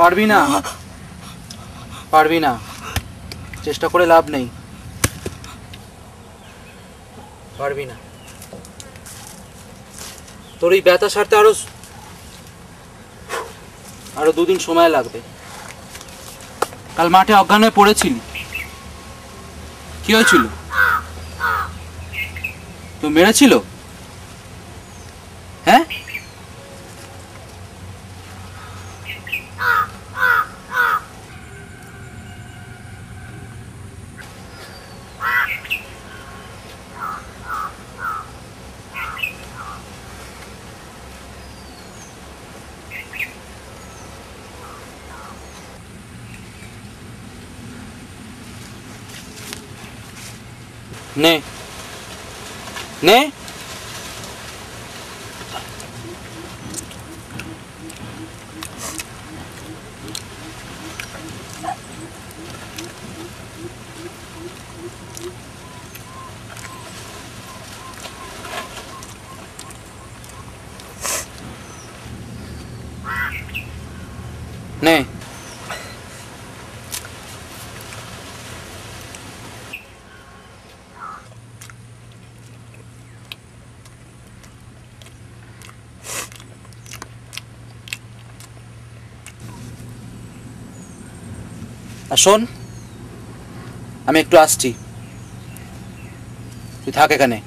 পারবি না। পারবি না। চেষ্টা করে লাভ নেই। পারবি না। তোর এই ব্যথা সারতে আরও আরও দুদিন সময় লাগবে। কাল মাঠে অজ্ঞান হয়ে পড়েছিলি। কি হয়েছিল? তো মেরেছিল হ্যাঁ নে নে নে আর শোন আমি একটু আসছি। তুই থাক এখানে।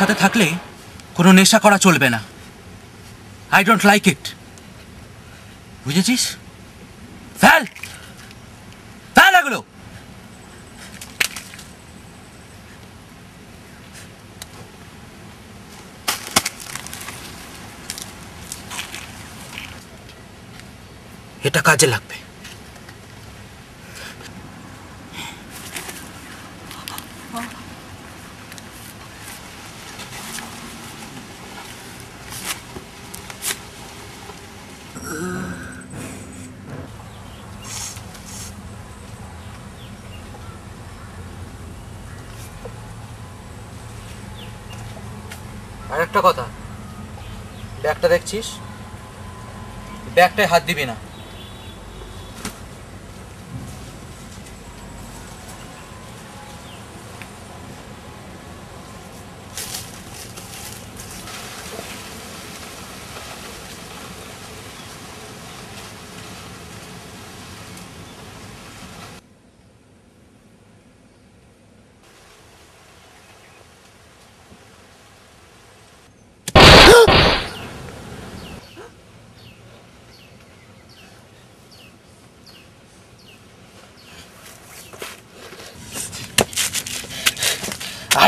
সাথে থাকলে কোনো নেশা করা চলবে না। আই ডোন্ট লাইক ইট বুঝেছিস? ফেল! ফেল এগুলো! এটা কাজে লাগবে। একটা কথা। ব্যাগটা দেখছিস? ব্যাগটায় হাত দিবি না।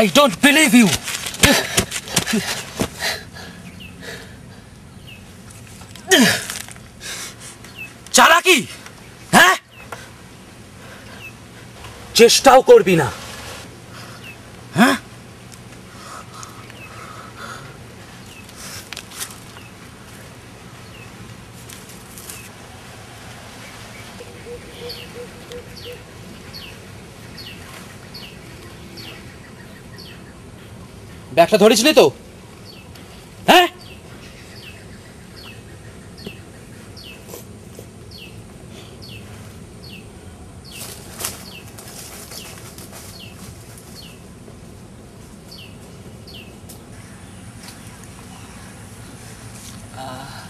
I don't believe you. চালাকি হ্যাঁ চেষ্টাও করবি না ব্যাগটা ধরেছিলি তো হ্যাঁ Ah. Uh.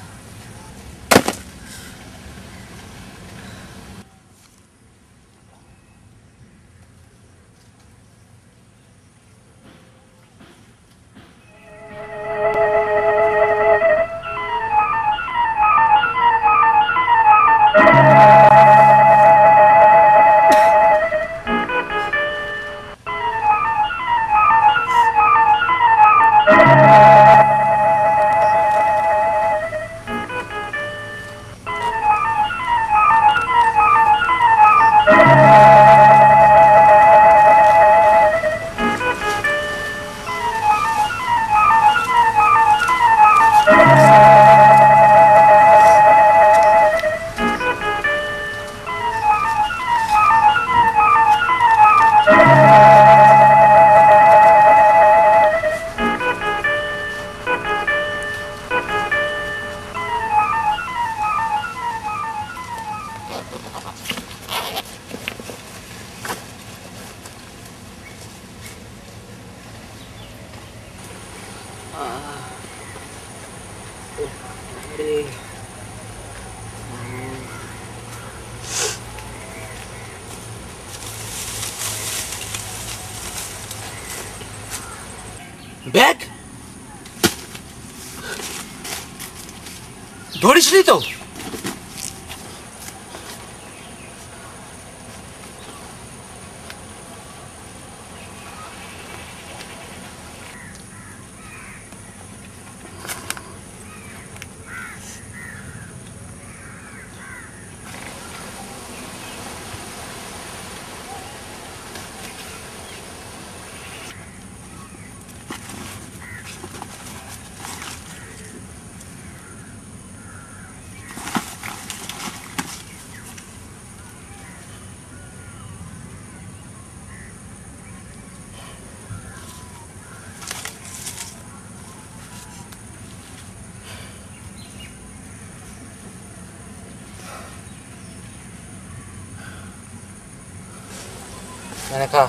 মেনকা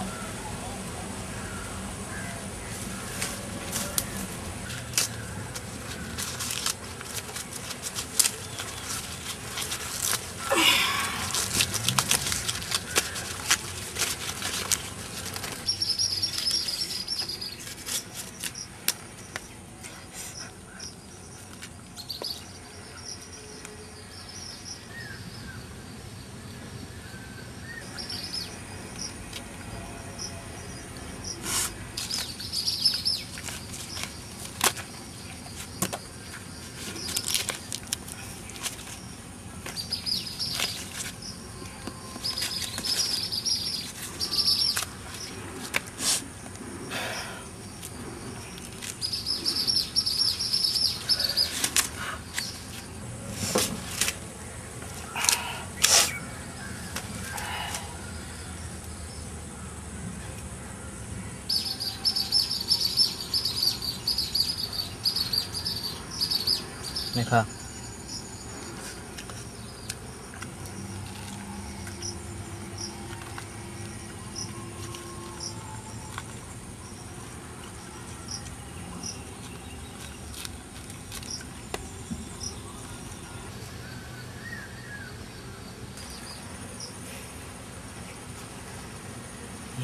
মেখা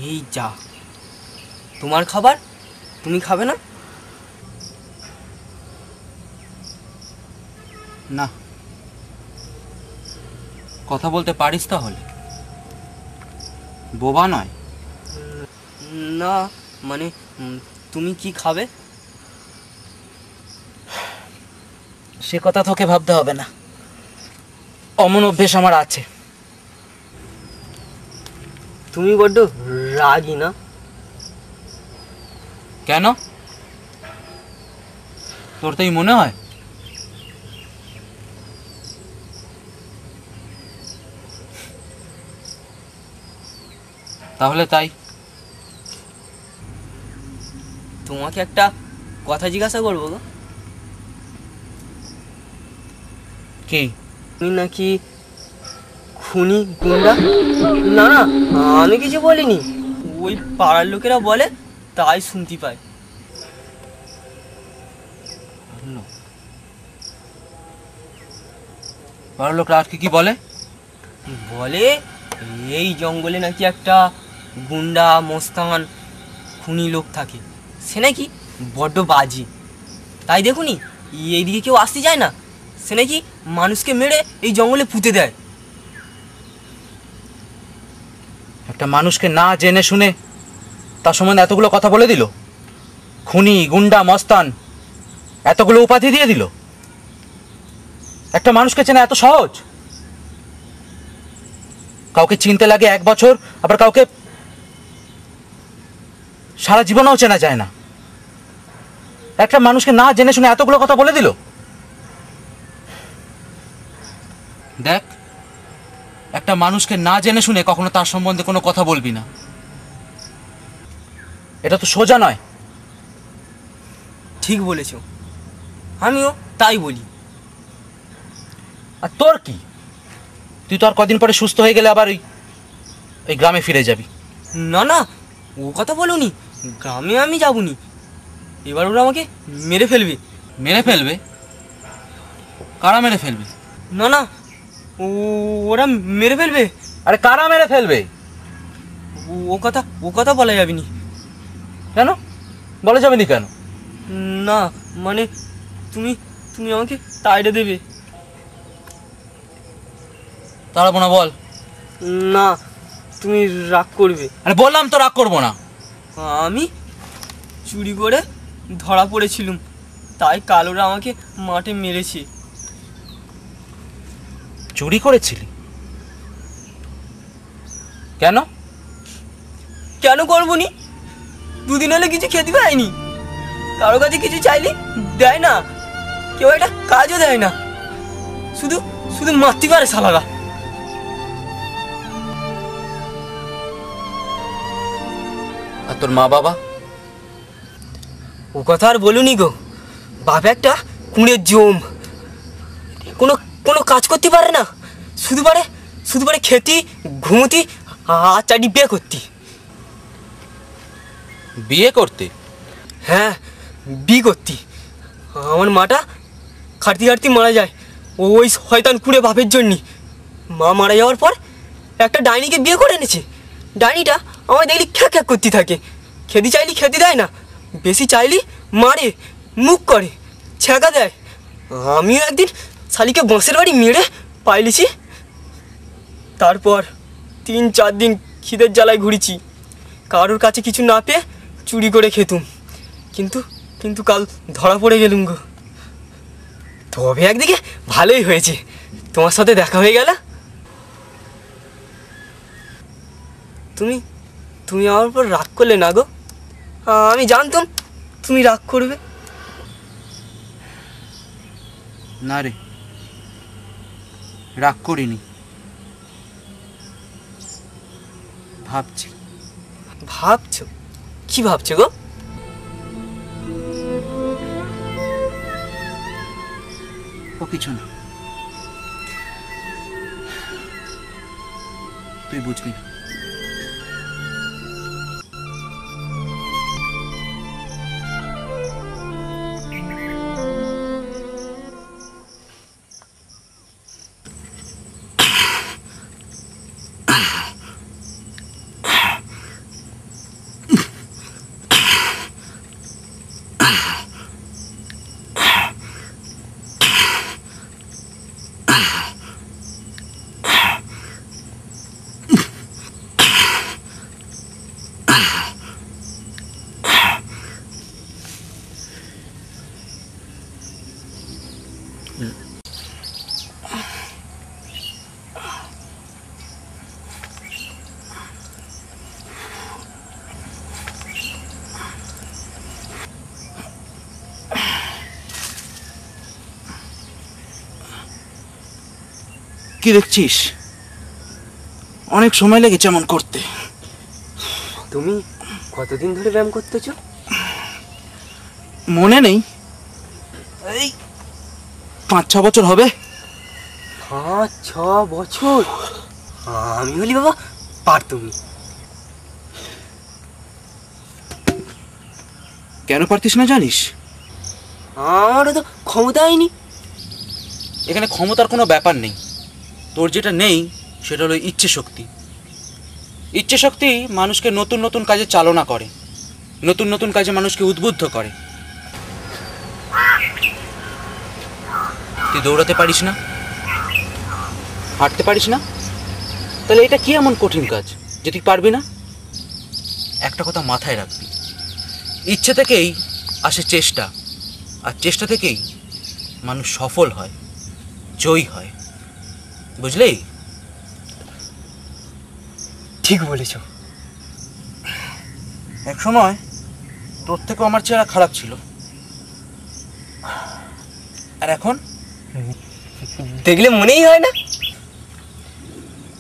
এই যা। তোমার খাবার? তুমি খাবে না? না। কথা বলতে পারিস তাহলে? বোবা নয়। না মানে তুমি কি খাবে? সে কথা তোকে ভাবতে হবে না। অমন অভ্যেস আমার আছে। তুমি বড্ড? রাগি না। কেন? তোর তাই মনে হয়? তাহলে তাই। তোমাকে একটা কথা জিজ্ঞাসা করব গো। কি? তুমি নাকি খুনি গুন্ডা? না না আমি কিছু বলিনি। ওই পাড়ার লোকেরা বলে তাই শুনতে পাই বড় লোকরা আর কি কি বলে? বলে এই জঙ্গলে নাকি একটা গুন্ডা মোস্তান খুনি লোক থাকে। সে নাকি বড্ড বাজি। তাই দেখুনি এইদিকে কেউ আসতে যায় না? সে নাকি মানুষকে মেরে এই জঙ্গলে পুঁতে দেয়। একটা মানুষকে না জেনে শুনে তার সম্বন্ধে এতগুলো কথা বলে দিল? খুনি, গুন্ডা, মস্তান, এতগুলো উপাধি দিয়ে দিল? একটা মানুষকে চেনা এত সহজ? কাউকে চিনতে লাগে এক বছর, আবার কাউকে সারা জীবনেও চেনা যায় না। একটা মানুষকে না জেনে শুনে এতগুলো কথা বলে দিল? দেখ একটা মানুষকে না জেনে শুনে কখনো তার সম্বন্ধে কোনো কথা বলবি না। এটা তো সোজা নয়। ঠিক বলেছ। আমিও তাই বলি। আর তোর কি? তুই তো আর কদিন পরে সুস্থ হয়ে গেলে আবার ওই ওই গ্রামে ফিরে যাবি। না না ও কথা বলুনি। গ্রামে আমি যাবনি। এবার ওরা আমাকে মেরে ফেলবে। মেরে ফেলবে? কারা মেরে ফেলবে? না না ওরা মেরে ফেলবে? আরে কারা মেরে ফেলবে? ও- কথা ও কথা বলা যাবে নি। কেন? বলা যাবে নি কেন? না মানে তুমি তুমি আমাকে তাইড়ে দেবে। তাড়াবো না বল। না তুমি রাগ করবে। আরে বললাম তো রাগ করব না। আমি চুরি করে ধরা পড়েছিলাম তাই কালোরা আমাকে মাঠে মেরেছে। চুরি করেছিলি? কেন? কেন করব নি? দুদিন হলে কিছু খেতে পাইনি। কারও কাছে কিছু চাইলে দেয় না। কেউ একটা কাজও দেয় না। শুধু শুধু মারতে পারে সালাদা আর তোর মা বাবা? ও কথা আর বলুনি গো। বাপ একটা কুঁড়ের জম। কোনো কোনো কাজ করতে পারে না। শুধু পারে শুধু পারে খেতি ঘুমতি আর চারটি বিয়ে করতি। বিয়ে করতে? হ্যাঁ বিয়ে করতি। আমার মাটা খাটতি খাটতি মারা যায়। ও ওই শয়তান কুড়ে বাপের জন্যই মা মারা যাওয়ার পর একটা ডাইনিকে বিয়ে করে এনেছে। ডাইনিটা আমার দেখলি খ্যাক খ্যাক করতে থাকে। খেতে চাইলি খেতে দেয় না বেশি চাইলি মারে মুখ করে ছ্যাঁকা দেয়। আমিও একদিন শালিকে বাঁশের বাড়ি মেরে পাইলিছি। তারপর তিন চার দিন খিদের জ্বালায় ঘুরেছি। কারোর কাছে কিছু না পেয়ে চুরি করে খেতুম। কিন্তু কিন্তু কাল ধরা পড়ে গেলুম গো। তবে একদিকে ভালোই হয়েছে। তোমার সাথে দেখা হয়ে গেল। তুমি তুমি আমার উপর রাগ করলে না গো। আমি জানতাম তুমি রাগ করবে। না রে রাগ করিনি। ভাবছি। ভাবছ? কি ভাবছ গো? ও কিছু না। তুই বুঝবি না। কি দেখছিস? অনেক সময় লেগেছে এমন করতে। তুমি কতদিন ধরে ব্যায়াম করতেছ? মনে নেই। এই পাঁচ ছ বছর হবে। পাঁচ ছ বছর? আমি হলি বাবা পার তুমি। কেন পারতিস না জানিস? আমারও তো ক্ষমতা হয়নি এখানে ক্ষমতার কোনো ব্যাপার নেই। তোর যেটা নেই, সেটা হলো ইচ্ছে শক্তি। ইচ্ছে শক্তি মানুষকে নতুন নতুন কাজে চালনা করে, নতুন নতুন কাজে মানুষকে উদ্বুদ্ধ করে। তুই দৌড়াতে পারিস না? হাঁটতে পারিস না? তাহলে এটা কি এমন কঠিন কাজ যে তুই পারবি না? একটা কথা মাথায় রাখবি। ইচ্ছে থেকেই আসে চেষ্টা, আর চেষ্টা থেকেই মানুষ সফল হয়, জয়ী হয়। বুঝলি? ঠিক বলেছ। এক সময় তোর থেকেও আমার চেহারা খারাপ ছিল। আর এখন? দেখলে মনেই হয় না।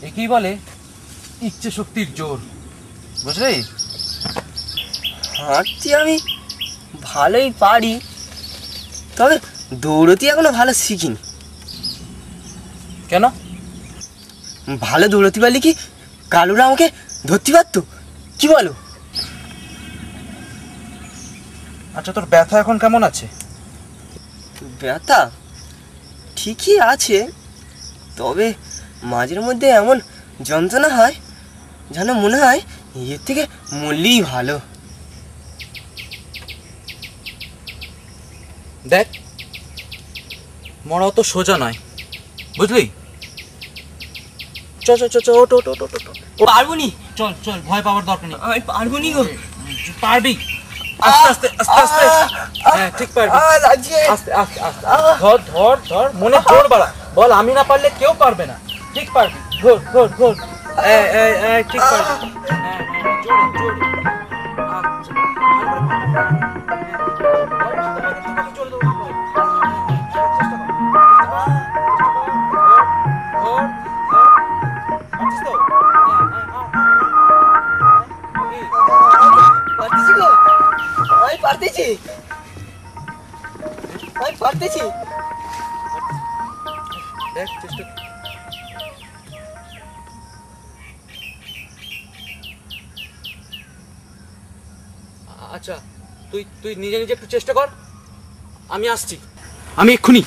একেই বলে ইচ্ছে শক্তির জোর। বুঝলি? হাঁটতে আমি ভালোই পারি তবে দৌড়তে এখনও ভালো শিখিনি। কেন? ভালো দৌড়তে পারলে কি কালুরা আমাকে ধরতে পারতো? কি বলো? আচ্ছা তোর ব্যথা এখন কেমন আছে? ব্যথা ঠিকই আছে তবে মাঝের মধ্যে এমন যন্ত্রণা হয় যেন মনে হয় এর থেকে মরলেই ভালো। দেখ মরা অত সোজা নয় বুঝলি? চ চ চ চ ওট ওট ওট ওট ওট পারব নি চল চল ভয় পাওয়ার দরকার নেই আমি পারব নি গো পারবি আস্তে আস্তে আস্তে আস্তে হ্যাঁ ঠিক পারবি আস্তে আস্তে আস্তে ধর ধর ধর মনে জোর বাড়া বল আমি না পারলে কেউ পারবে না ঠিক পারবি ঘোর ঘোর ঘোর এই এই এই ঠিক পারবি হ্যাঁ হ্যাঁ জোরে জোরে আচ্ছা পারতেছি? আমি পারতেছি? দেখ চেষ্টা আচ্ছা তুই তুই নিজে নিজে একটু চেষ্টা কর। আমি আসছি। আমি এক্ষুনি।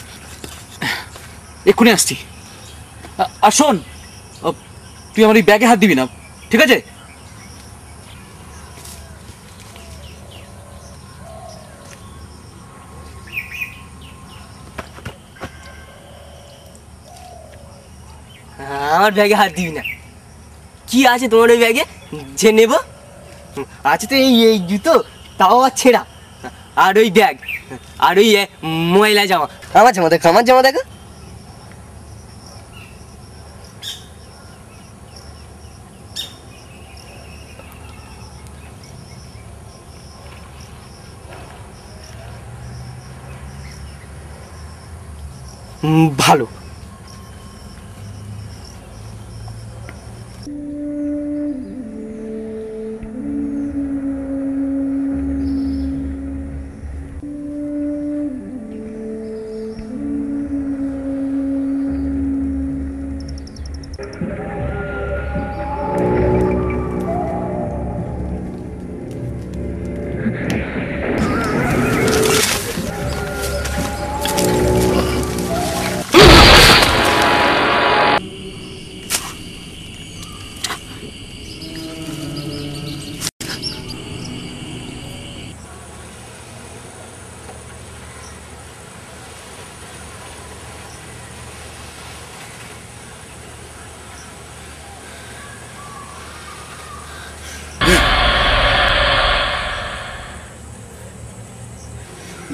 এক্ষুনি আসছি। আর শোন তুই আমার এই ব্যাগে হাত দিবি না ঠিক আছে? আমার ব্যাগে হাত দিবি না। কি আছে তোমার ওই ব্যাগে যে নেব? আছে তো এই এই জুতো, তাও আর ছেঁড়া। আর ওই ব্যাগ আর ওই ময়লা জামা। আমার জামা দেখো, আমার জামা দেখো। ভালো।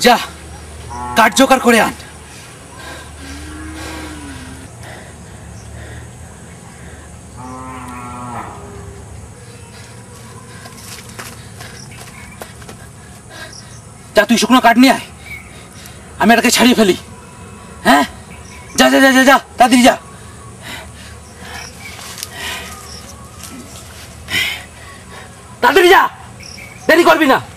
যা জোগাড় করে আন। যা, তুই শুকনো কাঠ নিয়ে আয়। আমি এটাকে ছাড়িয়ে ফেলি। হ্যাঁ? যা যা যা যা যা, তাড়াতাড়ি যা। তাড়াতাড়ি যা। দেরি করবি না।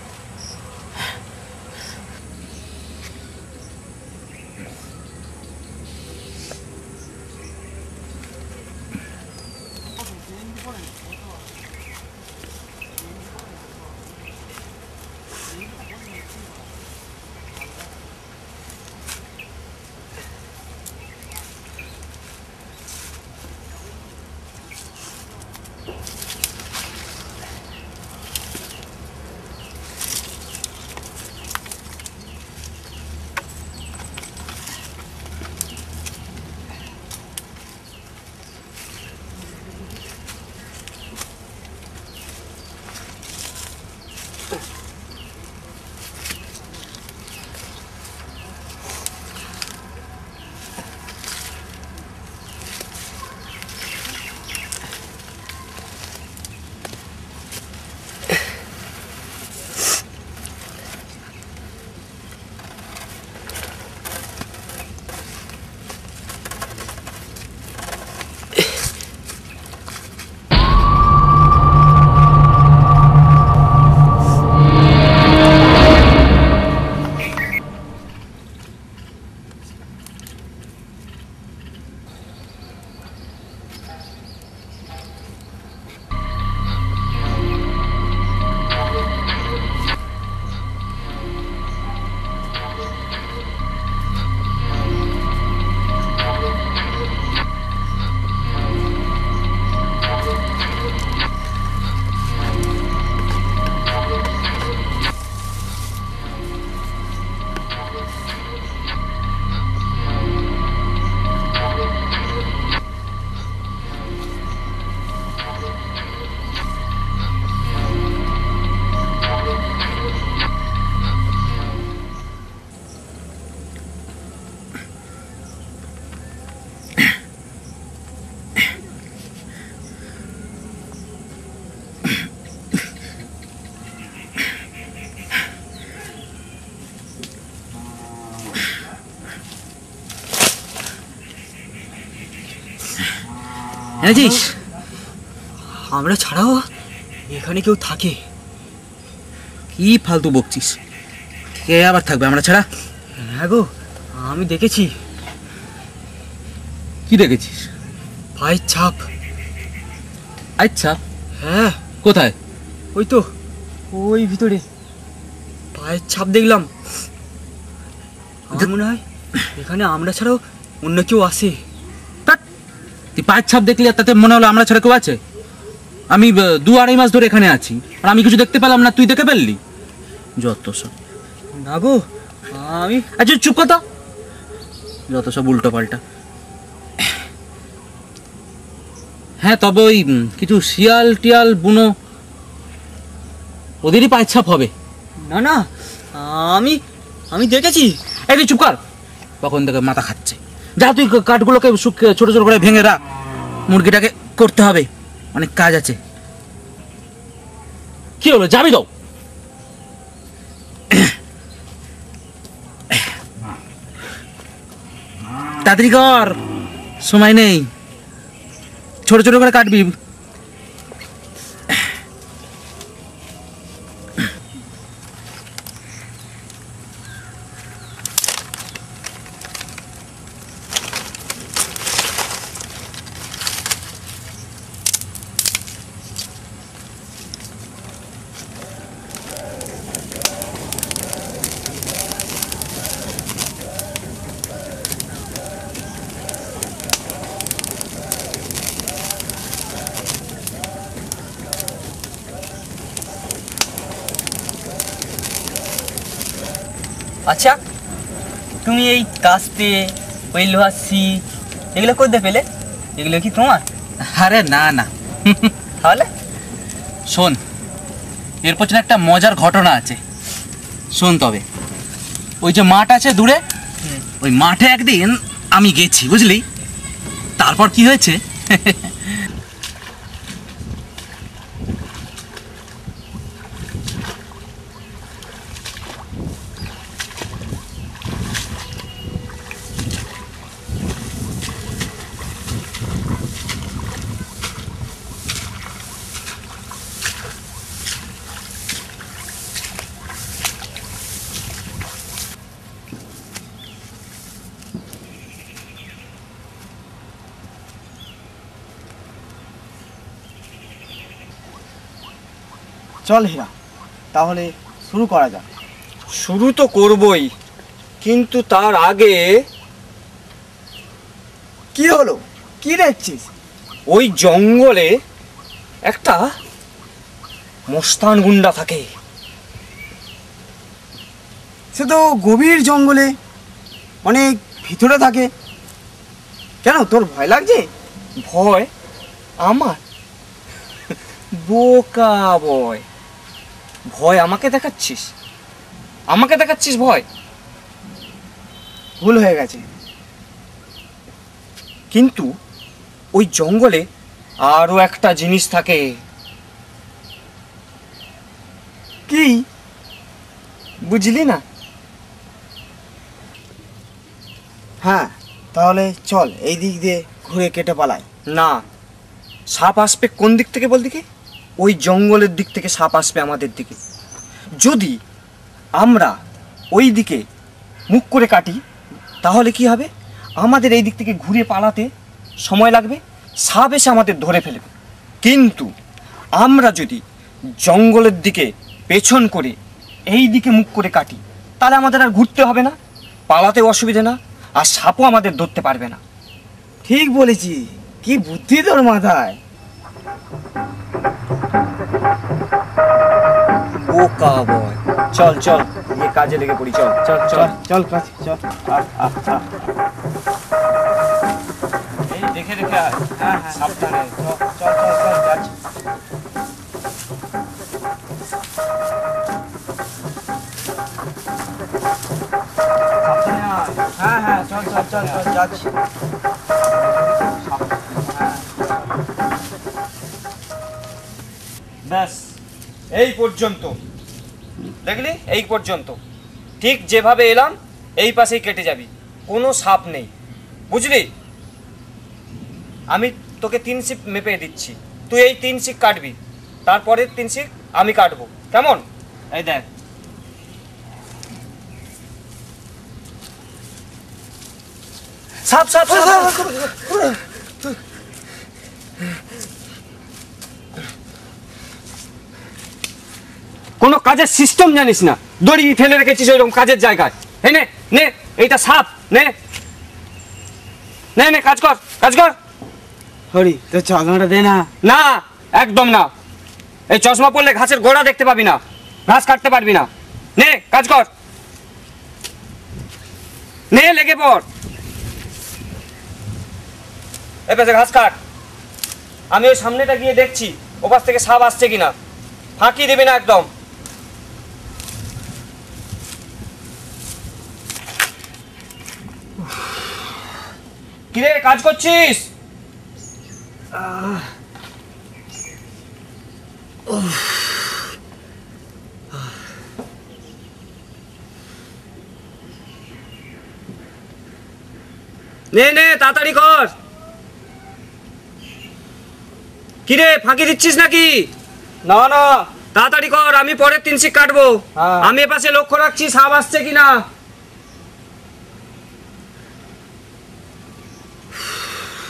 এনেছিস আমরা ছাড়াও এখানে কেউ থাকে। কি ফালতু বকছিস? কে আবার থাকবে আমরা ছাড়া? হ্যাঁ গো আমি দেখেছি। কি দেখেছিস? পায়ের ছাপ। আচ্ছা হ্যাঁ। কোথায়? ওই তো ওই ভিতরে। পায়ের ছাপ দেখলাম। আমার মনে হয় এখানে আমরা ছাড়াও অন্য কেউ আসে। পায়ের ছাপ দেখলি তাতে মনে হলো আমরা ছাড়া কেউ আছে আমি দু আড়াই মাস ধরে এখানে আছি আর আমি কিছু দেখতে পেলাম না তুই দেখে ফেললি যত সব না গো আমি আচ্ছা চুপ কথা যত সব উল্টো পাল্টা হ্যাঁ তবে ওই কিছু শিয়াল টিয়াল বুনো ওদেরই পায়ের ছাপ হবে না না আমি আমি দেখেছি এই তুই চুপ কর কখন থেকে মাথা খাচ্ছে যা তুই কাঠগুলোকে ছোট ছোট করে ভেঙে রাখ। মুরগিটাকে করতে হবে। অনেক কাজ আছে। কি হলো? যাবি তো? তাড়াতাড়ি কর। সময় নেই। ছোট ছোট করে কাটবি আচ্ছা তুমি এই কাস্তে ওই লোহার সি এগুলো করতে পেলে? এগুলো কি তোমার? আরে না না। তাহলে? শোন এর পেছনে একটা মজার ঘটনা আছে। শোন তবে ওই যে মাঠ আছে দূরে ওই মাঠে একদিন আমি গেছি বুঝলি? তারপর কি হয়েছে? চল হীরা তাহলে শুরু করা যাক। শুরু তো করবই কিন্তু তার আগে কি হলো? কি দেখছিস? ওই জঙ্গলে একটা মস্তান গুন্ডা থাকে। সে তো গভীর জঙ্গলে অনেক ভিতরে থাকে। কেন তোর ভয় লাগছে? ভয়? আমার? বোকা বয় ভয় আমাকে দেখাচ্ছিস? আমাকে দেখাচ্ছিস ভয়? ভুল হয়ে গেছে। কিন্তু ওই জঙ্গলে আরও একটা জিনিস থাকে। কি? বুঝলি না? হ্যাঁ তাহলে চল এই দিক দিয়ে ঘুরে কেটে পালাই। না সাপ আসবে কোন দিক থেকে বল দিকে ওই জঙ্গলের দিক থেকে সাপ আসবে আমাদের দিকে। যদি আমরা ওই দিকে মুখ করে কাটি, তাহলে কি হবে? আমাদের এই দিক থেকে ঘুরে পালাতে সময় লাগবে, সাপ এসে আমাদের ধরে ফেলবে। কিন্তু আমরা যদি জঙ্গলের দিকে পেছন করে এই দিকে মুখ করে কাটি, তাহলে আমাদের আর ঘুরতে হবে না, পালাতেও অসুবিধে না, আর সাপও আমাদের ধরতে পারবে না। ঠিক বলেছি। কি বুদ্ধি তোর মাথায়। বোকা বয় চল চল গিয়ে কাজে লেগে পড়ি চল চল চল। চল চল কাছে চল। আহ, আহ, আহ। এই দেখে দেখে আয়। সাবধানে। চল চল চল চল যাচ্ছি। সাবধানে আয়। হ্যাঁ হ্যাঁ চল চল চল চল যাচ্ছি। ব্যাস এই পর্যন্ত। দেখলি? এই পর্যন্ত। ঠিক যেভাবে এলাম এই পাশেই কেটে যাবি। কোনো সাপ নেই। বুঝলি? আমি তোকে তিন শিক মেপে দিচ্ছি। তুই এই তিন শিক কাটবি। তারপরের তিন শিক আমি কাটবো। কেমন? এই দেখ। সাপ সাপ সাপ! কাজের সিস্টেম জানিস না। দড়ি ফেলে রেখেছিস ওইরকম কাজের জায়গায়। নে নে এইটা সাপ নে। নে নে কাজ কর কাজ কর। হরি তোর চশমাটা দে না। না একদম না। এই চশমা পরলে ঘাসের গোড়া দেখতে পাবি না। ঘাস কাটতে পারবি না। নে কাজ কর। নে লেগে পড়। এ পেছে ঘাস কাট। আমি ওই সামনেটা গিয়ে দেখছি ওপাশ থেকে সাপ আসছে কিনা। ফাঁকি দিবি না একদম। কিরে কাজ করছিস? নে নে তাড়াতাড়ি কর। কিরে ফাঁকি দিচ্ছিস নাকি? না না। তাড়াতাড়ি কর আমি পরের তিন শিক কাটবো। হ্যাঁ। আমি এপাশে লক্ষ্য রাখছি সাপ আসছে কিনা।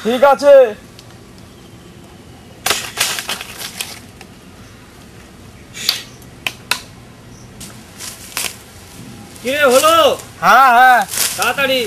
ঠিক আছে। কিরে হলো? হ্যাঁ হ্যাঁ। তাড়াতাড়ি।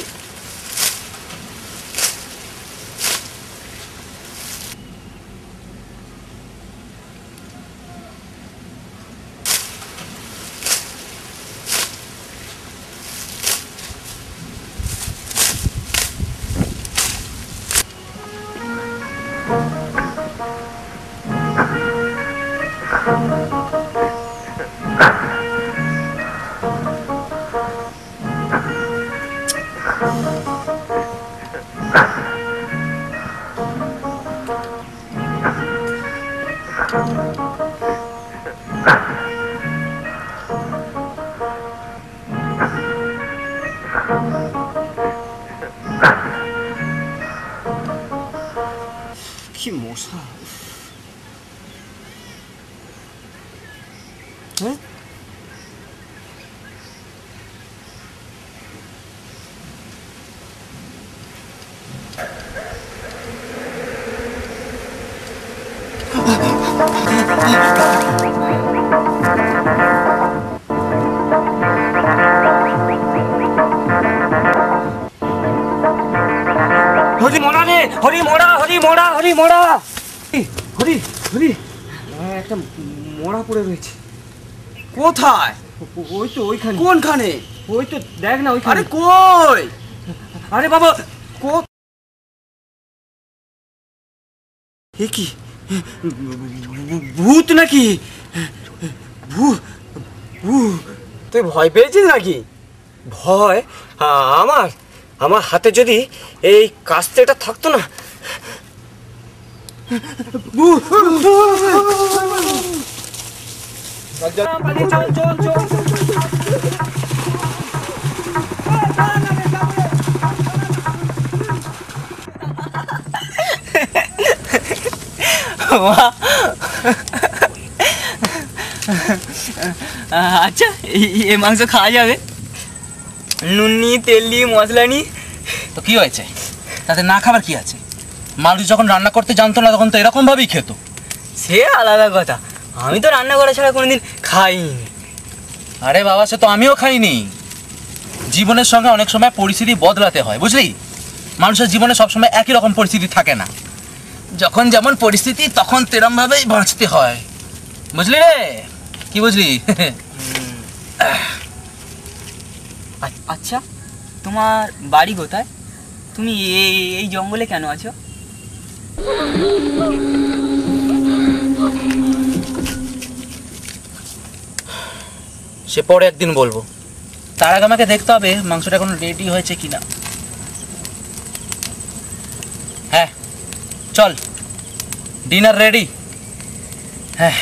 কি মশা হরি কোথায়? ওই তো ওইখানে। কোনখানে? ওই তো দেখ না ওইখানে। আরে কই? আরে বাবা কো এ কি? ভূত নাকি? ভূত তুই ভয় পেয়েছিস নাকি? ভয়? আমার আমার হাতে যদি এই কাস্তেটা থাকতো না। আচ্ছা এ মাংস খাওয়া যাবে। নুনি, তেলি মশলা নি তো কি হয়েছে? তাতে না খাবার কি আছে? মানুষ যখন রান্না করতে জানতো না, তখন তো এরকম ভাবেই খেত। সে আলাদা কথা। আমি তো রান্না করা ছাড়া কোনোদিন খাইনি। আরে বাবা সে তো আমিও খাইনি। জীবনের সঙ্গে অনেক সময় পরিস্থিতি বদলাতে হয় বুঝলি? মানুষের জীবনে সবসময় একই রকম পরিস্থিতি থাকে না। যখন যেমন পরিস্থিতি তখন তেরম ভাবেই বাঁচতে হয়। বুঝলি রে? কি বুঝলি? আচ্ছা তোমার বাড়ি কোথায়? তুমি এই- এই জঙ্গলে কেন আছো? সে পরে একদিন বলব। তার আগে আমাকে দেখতে হবে মাংসটা এখন রেডি হয়েছে কিনা। হ্যাঁ চল। ডিনার রেডি হ্যাঁ।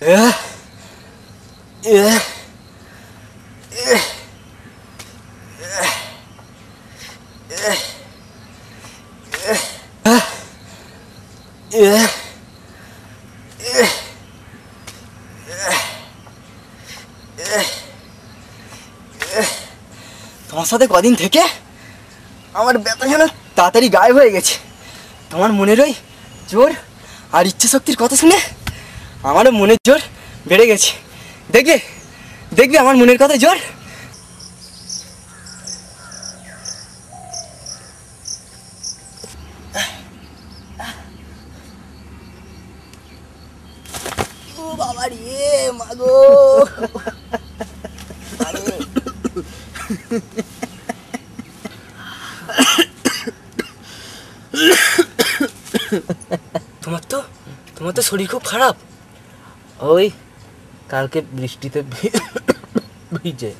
তোমার সাথে কদিন থেকে আমার ব্যথা যেন তাড়াতাড়ি গায়েব হয়ে গেছে। তোমার মনের ওই জোর আর ইচ্ছা শক্তির কথা শুনে আমারও মনের জোর বেড়ে গেছে। দেখবে দেখবে আমার মনের কথা জোর ও বাবা রে মাগো তোমার তো তোমার তো শরীর খুব খারাপ ওই কালকে বৃষ্টিতে ভিজে।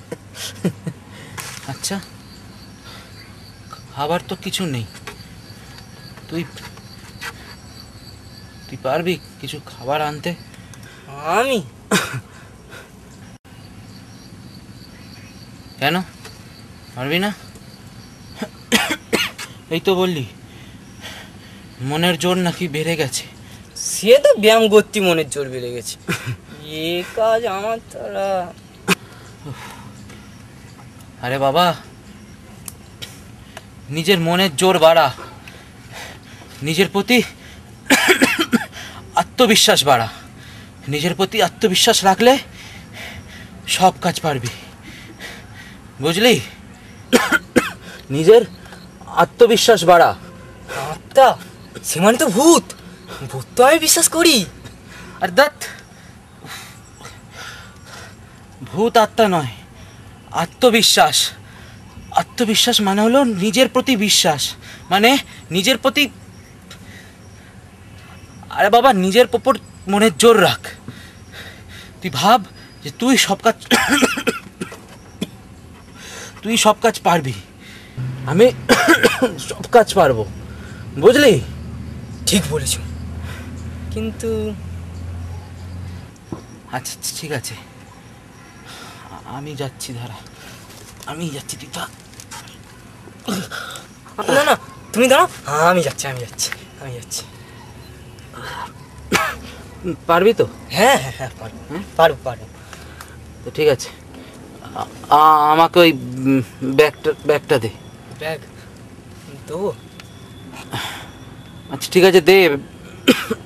আচ্ছা। খাবার তো কিছু নেই। তুই তুই পারবি কিছু খাবার আনতে? আমি? কেন? পারবি না? এই তো বললি মনের জোর নাকি বেড়ে গেছে। সে তো ব্যায়াম করতে মনের জোর বেড়ে গেছে। এ কাজ আমার তারা। আরে বাবা নিজের মনের জোর বাড়া নিজের প্রতি আত্মবিশ্বাস বাড়া নিজের প্রতি আত্মবিশ্বাস রাখলে সব কাজ পারবি। বুঝলি? নিজের আত্মবিশ্বাস বাড়া। আত্মা সে মানে তো ভূত। ভূত আমি বিশ্বাস করি। আর দাঁত ভূত আত্মা নয়, আত্মবিশ্বাস। আত্মবিশ্বাস মানে হলো নিজের প্রতি বিশ্বাস। মানে নিজের প্রতি আরে বাবা, নিজের ওপর মনের জোর রাখ। তুই ভাব যে তুই সব কাজ তুই সব কাজ পারবি। আমি সব কাজ পারব। বুঝলি? ঠিক বলেছ। কিন্তু আচ্ছা আচ্ছা, ঠিক আছে। আমি যাচ্ছি ধারা আমি যাচ্ছি তুই থাক। না না তুমি দাঁড়াও। হ্যাঁ আমি যাচ্ছি আমি যাচ্ছি আমি যাচ্ছি। পারবি তো? হ্যাঁ হ্যাঁ হ্যাঁ পারব? পারব পারব। তো ঠিক আছে। আমাকে ওই ব্যাগটা ব্যাগটা দে। ব্যাগ দেবো? আচ্ছা ঠিক আছে দে।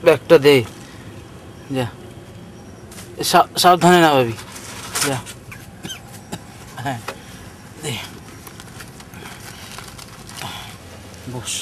ব্যাগটা দে। যা। সাবধানে না ভাবি যা। হ্যাঁ দে। বস।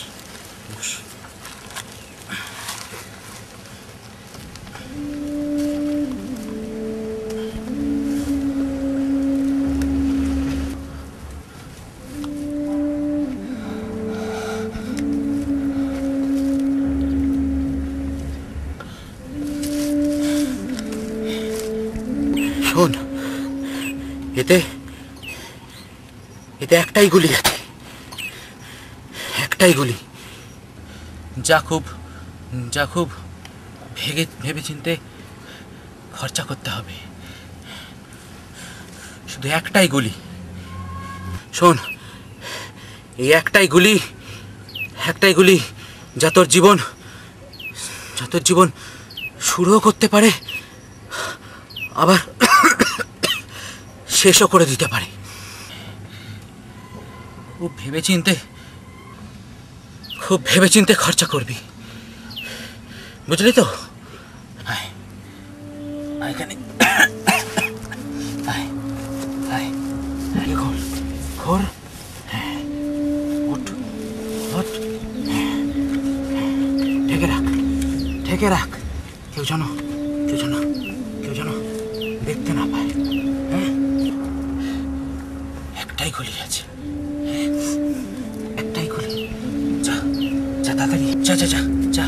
এতে এতে একটাই গুলি আছে একটাই গুলি। যা খুব যা খুব ভেবে ভেবে চিনতে খরচা করতে হবে। শুধু একটাই গুলি। শোন, এই একটাই গুলি একটাই গুলি যা তোর জীবন, যা তোর জীবন শুরুও করতে পারে, আবার শেষও করে দিতে পারে। খুব ভেবে চিনতে খুব ভেবে চিনতে খরচা করবি। বুঝলি তো? এখানে। ঘোর ঘোর হ্যাঁ। ঢেকে রাখ। ঢেকে রাখ। কেউ জানো কেউ জানো কেউ যেন দেখতে না পায়। একটাই গুলি আছে। একটাই গুলি। যা যা তাড়াতাড়ি। যা যা যা যা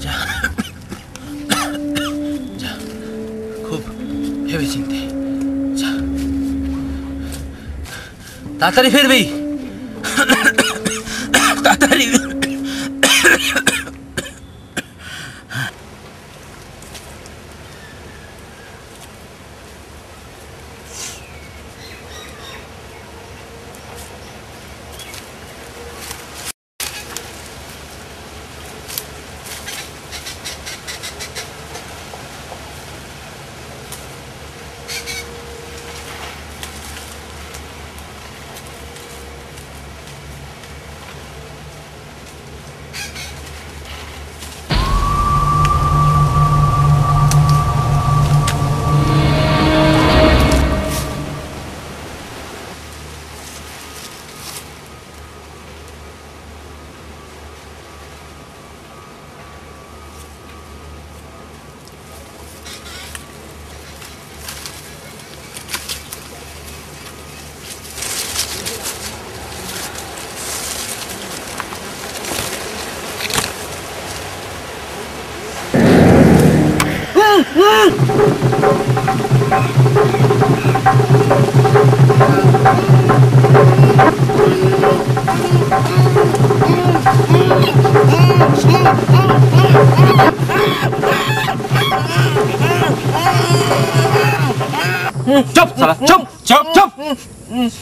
যা। যা, খুব ভেবে চিনতে যা। তাড়াতাড়ি ফিরবি।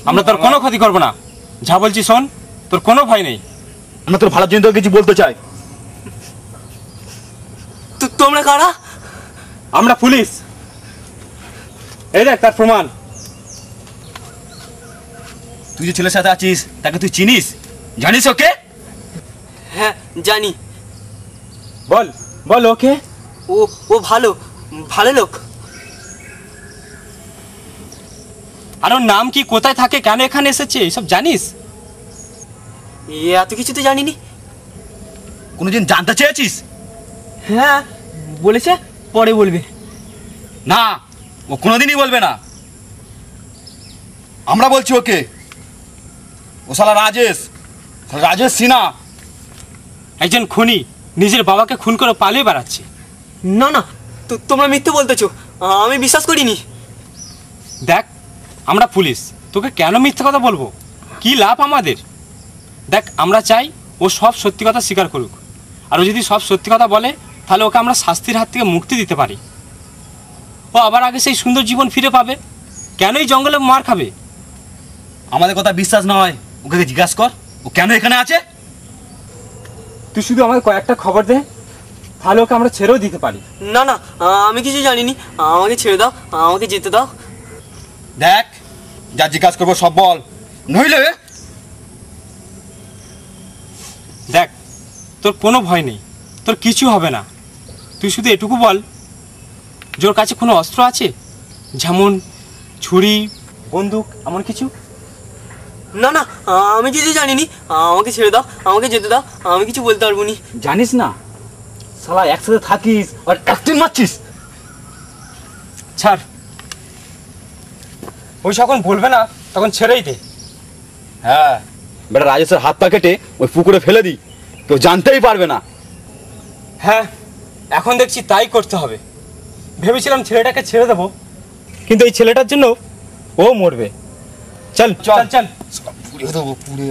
আমরা তোর কোনো ক্ষতি করব না। যা বলছি শোন তোর কোনো ভয় নেই। আমরা তোর ভালোর জন্য তোকে কিছু বলতে চাই। তো তোমরা কারা? আমরা পুলিশ। এই দেখ তার প্রমাণ। তুই যে ছেলের সাথে আছিস তাকে তুই চিনিস? জানিস ওকে? হ্যাঁ জানি। বল বল ওকে। ও ও ভালো ভালো লোক। আর ওর নাম কি কোথায় থাকে কেন এখানে এসেছে এসব জানিস? এ এত কিছু তো জানিনি। কোনোদিন জানতে চেয়েছিস? হ্যাঁ বলেছে পরে বলবে। না ও কোনোদিনই বলবে না। আমরা বলছি ওকে। ও শালা রাজেশ রাজেশ সিনহা। একজন খুনি নিজের বাবাকে খুন করে পালিয়ে বেড়াচ্ছে। না না তো তোমরা মিথ্যে বলতেছো আমি বিশ্বাস করিনি। দেখ আমরা পুলিশ। তোকে কেন মিথ্যে কথা বলব? কি লাভ আমাদের? দেখ আমরা চাই ও সব সত্যি কথা স্বীকার করুক। আর ও যদি সব সত্যি কথা বলে তাহলে ওকে আমরা শাস্তির হাত থেকে মুক্তি দিতে পারি। ও আবার আগে সেই সুন্দর জীবন ফিরে পাবে? কেনই জঙ্গলে মার খাবে? আমাদের কথা বিশ্বাস না হয় ওকে জিজ্ঞাসা কর? ও কেন এখানে আছে? তুই শুধু আমাকে কয়েকটা খবর দে তাহলে ওকে আমরা ছেড়েও দিতে পারি। না না আমি কিছু জানিনি। আমাকে ছেড়ে দাও আমাকে যেতে দাও। দেখ যা জিজ্ঞাসা করব সব বল। নইলে দেখ তোর কোনো ভয় নেই তোর কিছু হবে না। তুই শুধু এটুকু বল ওর কাছে কোনো অস্ত্র আছে? যেমন ছুরি বন্দুক এমন কিছু? না না আমি কিছু জানিনি। আমাকে ছেড়ে দাও আমাকে যেতে দাও আমি কিছু বলতে পারব নি। জানিস না? শালা একসাথে থাকিস আর অ্যাক্টিং মারছিস। ছাড়। ওই যখন বলবে না তখন ছেড়েই দে। হ্যাঁ বেটা রাজেশের হাত পা কেটে ওই পুকুরে ফেলে দিই। কেউ জানতেই পারবে না। হ্যাঁ এখন দেখছি তাই করতে হবে। ভেবেছিলাম ছেলেটাকে ছেড়ে দেবো কিন্তু এই ছেলেটার জন্য ও মরবে। চল চল। চল পুড়ে দেবো পুড়ে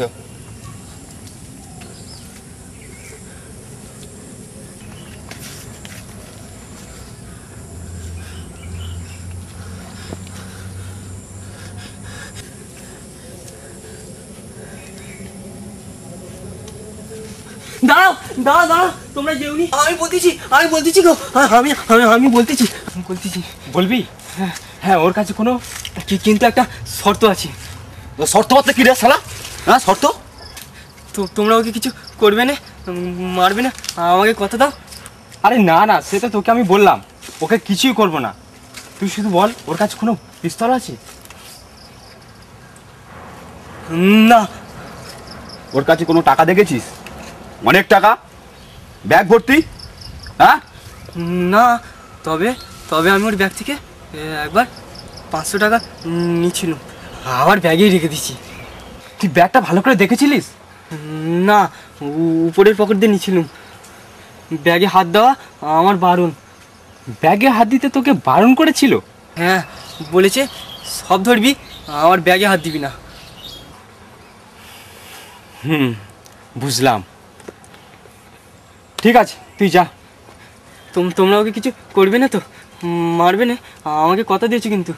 দাঁড়াও দাঁড়াও দাঁড়াও তোমরা যেওনি আমি বলতেছি আমি বলতেছি গো। আমি আমি আমি বলতেছি। আমি বলতেছি। বলবি? হ্যাঁ ওর কাছে কোনো কিন্তু একটা শর্ত আছে। শর্ত করতে কি রে শালা? হ্যাঁ শর্ত? তো তোমরা ওকে কিছু করবে না? মারবে না? আমাকে কথা দাও। আরে না না সে তো তোকে আমি বললাম। ওকে কিছুই করব না। তুই শুধু বল ওর কাছে কোনো পিস্তল আছে? না। ওর কাছে কোনো টাকা দেখেছিস? অনেক টাকা? ব্যাগ ভর্তি? হ্যাঁ? না তবে তবে আমি ওর ব্যাগ থেকে একবার পাঁচশো টাকা নিয়েছিলাম আবার ব্যাগেই রেখে দিচ্ছি। তুই ব্যাগটা ভালো করে দেখেছিলিস? না উপরের পকেট দিয়ে নিয়েছিলাম ব্যাগে হাত দেওয়া আমার বারণ। ব্যাগে হাত দিতে তোকে বারণ করেছিল? হ্যাঁ বলেছে সব ধরবি আমার ব্যাগে হাত দিবি না। হুম বুঝলাম। ঠিক আছে তুই যা। তোম তোমরা ওকে কিছু করবে না তো? মারবে না? আমাকে কথা দিয়েছ কিন্তু।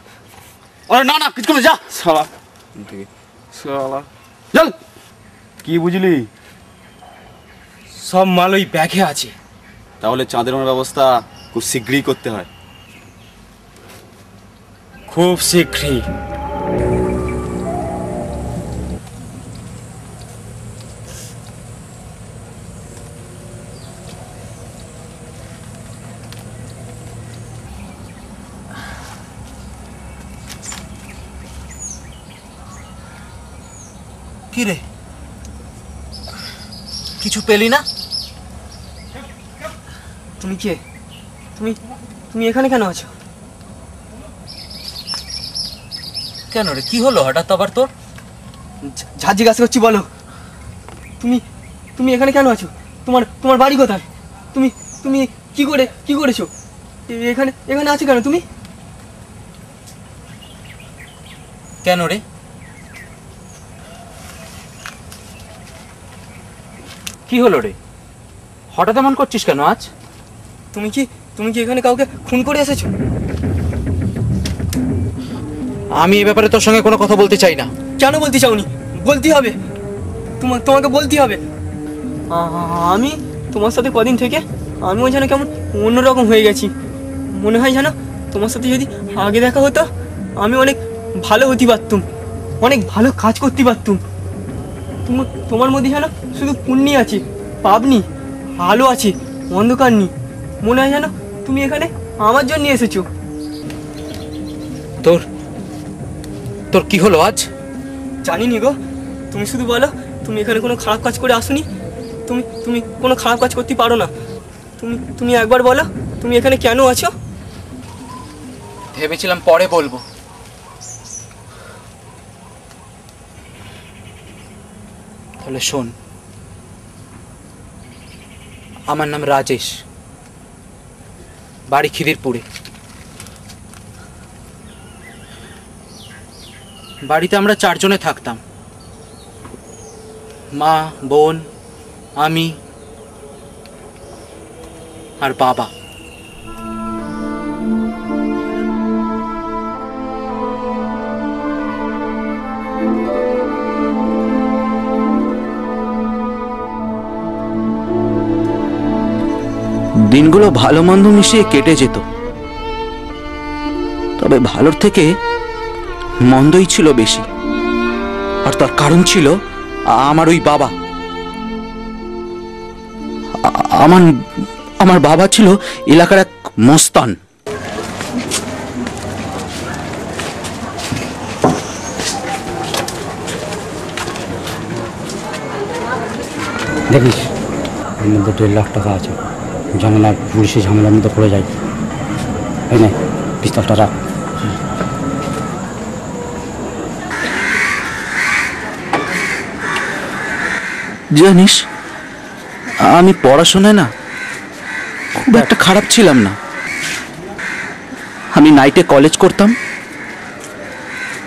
আরে না না কিছু করে যা। শালা। চল। কি বুঝলি? সব মাল ওই ব্যাগে আছে। তাহলে চাঁদের ব্যবস্থা খুব শীঘ্রই করতে হয়। খুব শীঘ্রই। কি রে? কিছু পেলি না? তুমি কে? তুমি তুমি এখানে কেন আছো? কেন রে? কি হলো হঠাৎ আবার তোর? যা- জিজ্ঞাসা করছি বলো। তুমি তুমি এখানে কেন আছো? তোমার তোমার বাড়ি কোথায়? তুমি তুমি কি করে কি করেছ? এখানে এখানে আছো কেন তুমি? কেন রে? কি হলো রে? হঠাৎ এমন করছিস কেন আজ? তুমি কি তুমি কি এখানে কাউকে খুন করে এসেছ? আমি এ ব্যাপারে তোর সঙ্গে কোনো কথা বলতে চাই না। কেন বলতে চাওনি? বলতে হবে। তোমার তোমাকে বলতে হবে। আমি তোমার সাথে কদিন থেকে আমিও যেন কেমন অন্যরকম হয়ে গেছি। মনে হয় যেন তোমার সাথে যদি আগে দেখা হতো আমি অনেক ভালো হতে পারতুম। অনেক ভালো কাজ করতে পারতুম। তোমার মধ্যে যেন শুধু পুণ্যি আছে পাবনি আলো আছে অন্ধকার নেই মনে হয় যেন তুমি এখানে আমার জন্য এসেছ। তোর তোর কি হলো আজ? জানি নি গো। তুমি শুধু বলো তুমি এখানে কোনো খারাপ কাজ করে আসুনি? তুমি তুমি কোনো খারাপ কাজ করতে পারো না। তুমি তুমি একবার বলো তুমি এখানে কেন আছো? ভেবেছিলাম পরে বলব। তাহলে শোন। আমার নাম রাজেশ। বাড়ি খিদিরপুরে। বাড়িতে আমরা চারজনে থাকতাম। মা, বোন, আমি আর বাবা। দিনগুলো ভালো মন্দ মিশিয়ে কেটে যেত। তবে ভালোর থেকে মন্দই ছিল বেশি। আর তার কারণ ছিল আমার ওই বাবা। আমার আমার বাবা ছিল এলাকার এক মস্তান। দেখিস, এর লাখ টাকা আছে। জানালা পুলিশের ঝামেলার মধ্যে পড়ে যায়। এই নে? পিস্তলটা রাখ জানিস আমি পড়াশোনায় না খুব একটা খারাপ ছিলাম না। আমি নাইটে কলেজ করতাম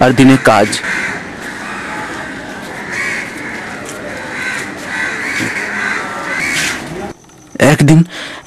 আর দিনে কাজ। একদিন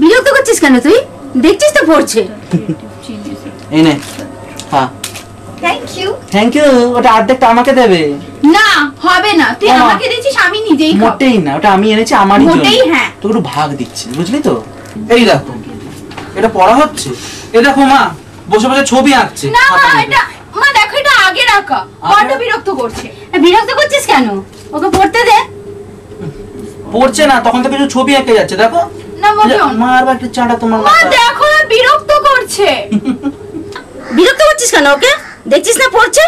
বিরক্ত করছিস কেন তুই? দেখছিস তো পড়ছে। এই নে হ্যাঁ থ্যাংক ইউ থ্যাংক ইউ ওটা অর্ধেকটা আমাকে দেবে। না হবে না। তুই আমাকে দিচ্ছিস আমি নিজেই খাব। মোটেই না ওটা আমি এনেছি আমারই জন্য। মোটেই হ্যাঁ। তো একটু ভাগ দিচ্ছি বুঝলি তো? এই দেখো এটা পড়া হচ্ছে? এ দেখো মা বসে বসে ছবি আঁকছে। না মা এটা মা দেখো এটা আগে রাখা। বড্ড বিরক্ত করছে। বিরক্ত করছিস কেন? ওকে পড়তে দে। পড়ছে না তখন তো কিছু ছবি আঁকে যাচ্ছে দেখো। না মোটেও না। মা আর একটা চাঁটা তোমার মা মাথায়। দেখো না বিরক্ত করছে বিরক্ত করছিস কেন ওকে দেখছিস না পড়ছে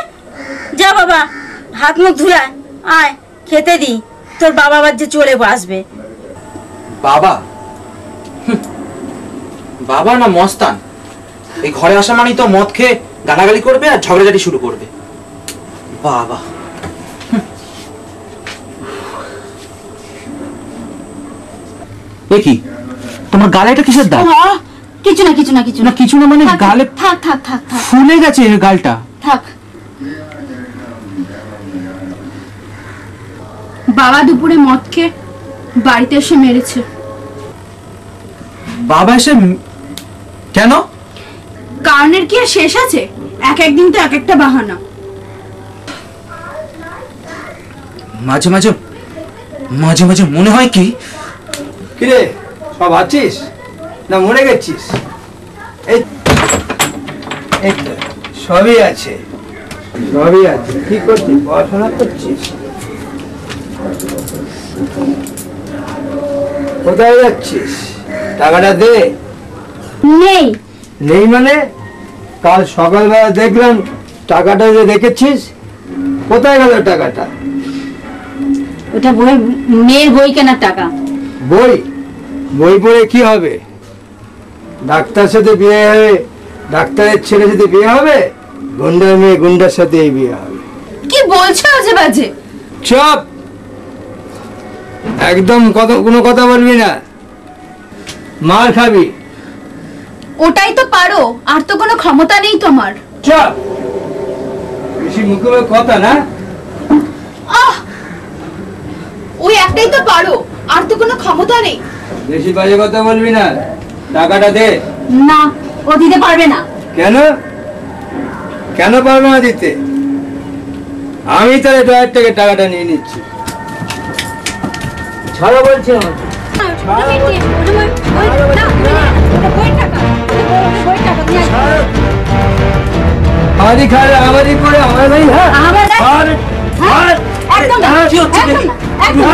যা বাবা হাত মুখ ধুয়ে আয়। আয় খেতে দি তোর বাবা আবার যে চলে আসবে বাবা হুঁ। বাবা না মস্তান এই ঘরে আসা মানেই তো মদ খেয়ে গালাগালি করবে আর ঝগড়াঝাটি শুরু করবে বাবা। এ কি তোমার গালে এটা কিসের দাগ? আহ, কিছু না কিছু না কিছু না। কিছু না মানে গালে থাক থাক থাক থাক ফুলে গেছে এর গালটা। থাক। বাবা দুপুরে মদ খেয়ে বাড়িতে এসে মেরেছে। বাবা এসে কেন? কারণের কি আর শেষ আছে? এক একদিন তো এক একটা বাহানা। মাঝে মাঝে মাঝে মাঝে মনে হয় কি? কিরে? সব আছিস না মরে গেছিস? এই এই তো, সবই আছে। সবই আছে। কি করছিস? পড়াশোনা করছিস? কোথায় যাচ্ছিস? টাকাটা দে। নেই। নেই মানে? কাল সকালবেলা দেখলাম টাকাটা যে দেখেছিস কোথায় গেল টাকাটা? ওটা বই মেয়ের বই কেনার টাকা। বই? বই পড়ে কি হবে? ডাক্তার সাথে বিয়ে হবে ডাক্তারের ছেলের সাথে বিয়ে হবে গুন্ডার মেয়ে গুন্ডার সাথে বিয়ে হবে। কি বলছো আজে বাজে? চপ! একদম কত কোনো কথা বলবি না। মার খাবি। ওটাই তো পারো আর তো কোনো ক্ষমতা নেই তোমার। চপ! বেশি মুখে কথা না। আহ! ওই একটাই তো পারো আর তো কোনো ক্ষমতা নেই। বেশি বাজে কথা বলবি না। টাকাটা দে। না ও দিতে পারবে না। কেন? কেন পারবে না দিতে? আমি তাহলে ড্রয়ার থেকে টাকাটা নিয়ে নিচ্ছি। ছাড়ো বলছি আমারই খালে আমারই পড়ে আমার ভাই হ্যাঁ? আমার আর একদম একদম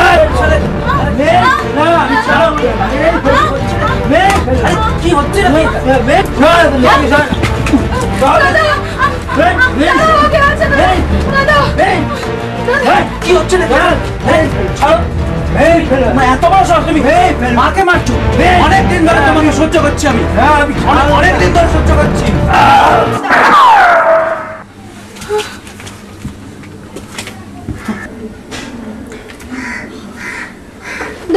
কি হচ্ছে কি হচ্ছে। এত বড় সাহস তুমি। মাকে মারছো মে, অনেক দিন ধরে তোমাকে সহ্য করছি আমি হ্যাঁ, আমি অনেক দিন ধরে সহ্য করছি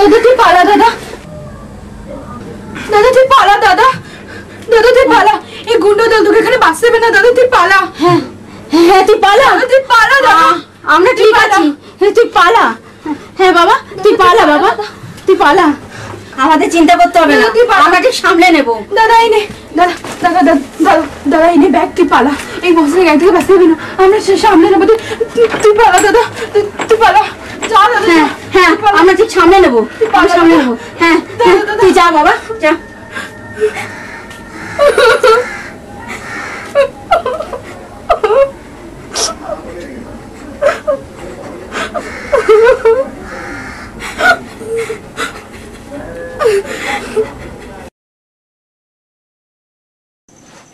দাদা তুই পালা দাদা। দাদা তুই পালা দাদা। দাদা তুই পালা। এই গুন্ডো দল তোকে এখানে বাঁচতে দেবে না দাদা তুই পালা। হ্যাঁ হ্যাঁ তুই পালা। তুই পালা দাদা। আমরা ঠিক আছি। হ্যাঁ তুই পালা। হ্যাঁ বাবা তুই পালা বাবা। তুই পালা। আমাদের চিন্তা করতে হবে না। পালা। সামলে নেব। দাদা এই নে। দাদা দাদা দাদা দাদা এই নে ব্যাগ তুই পালা। এই বসে গাড়ি থেকে বাঁচতে দেবে না। আমরা সে সামনে নেব। তুই পালা দাদা। তুই- পালা। হ্যাঁ হ্যাঁ আমরা ঠিক সামলে নেব দাদা। নেব। হ্যাঁ হ্যাঁ। তুই যা বাবা যা।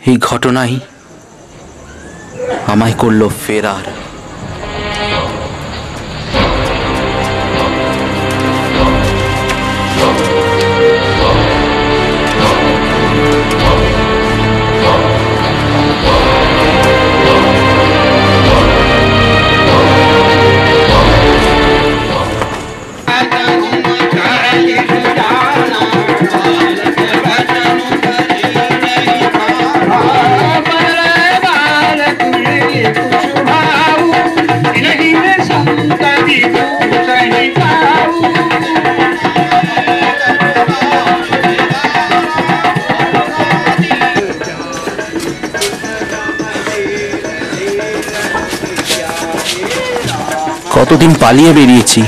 এই ঘটনাই আমায় করল ফেরার। কতদিন পালিয়ে বেরিয়েছি?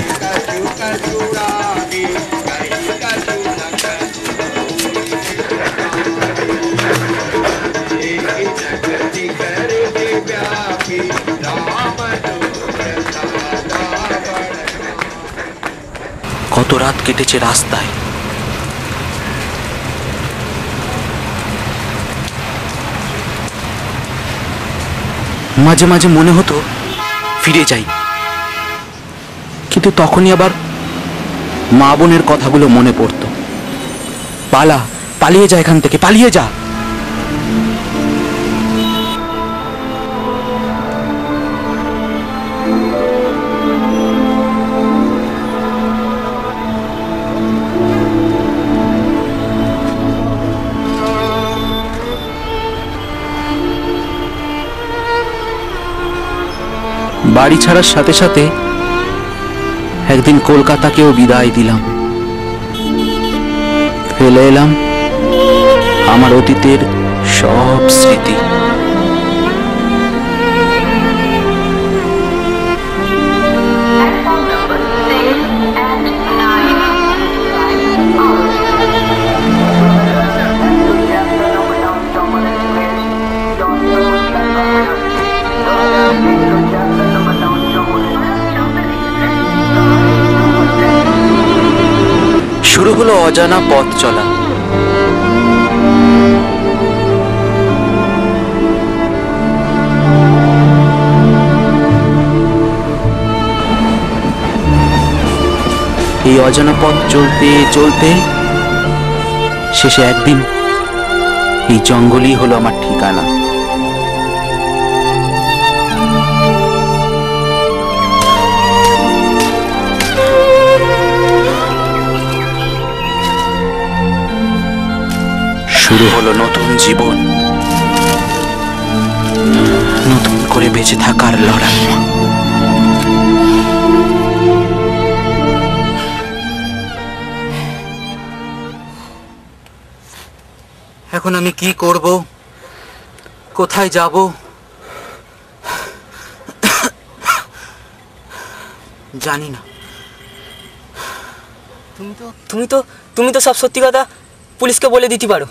রাত কেটেছে রাস্তায়। মাঝে মাঝে মনে হতো ফিরে যাই। কিন্তু তখনই আবার মা বোনের কথাগুলো মনে পড়ত। পালা, পালিয়ে যা এখান থেকে, পালিয়ে যা। বাড়ি ছাড়ার সাথে সাথে একদিন কলকাতাকেও বিদায় দিলাম। ফেলে এলাম আমার অতীতের সব স্মৃতি। শুরু হলো অজানা পথ চলা। এই অজানা পথ চলতে চলতে শেষে একদিন এই জঙ্গলই হলো আমার ঠিকানা। শুরু হলো নতুন জীবন। নতুন করে বেঁচে থাকার লড়াই। এখন আমি কি করব? কোথায় যাব? জানি না। তুমি তো তুমি তো তুমি তো সব সত্যি কথা পুলিশকে বলে দিতে পারো।